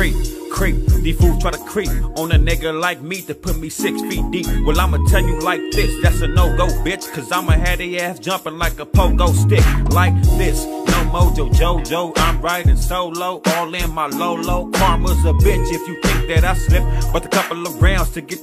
creep, creep. These fools try to creep on a nigga like me to put me six feet deep. Well, I'ma tell you like this, that's a no-go, bitch. Cause I'ma have the ass jumping like a pogo stick. Like this, no mojo, Jojo. I'm riding solo, all in my Lolo. Karma's a bitch if you think that I slip. But a couple of rounds to get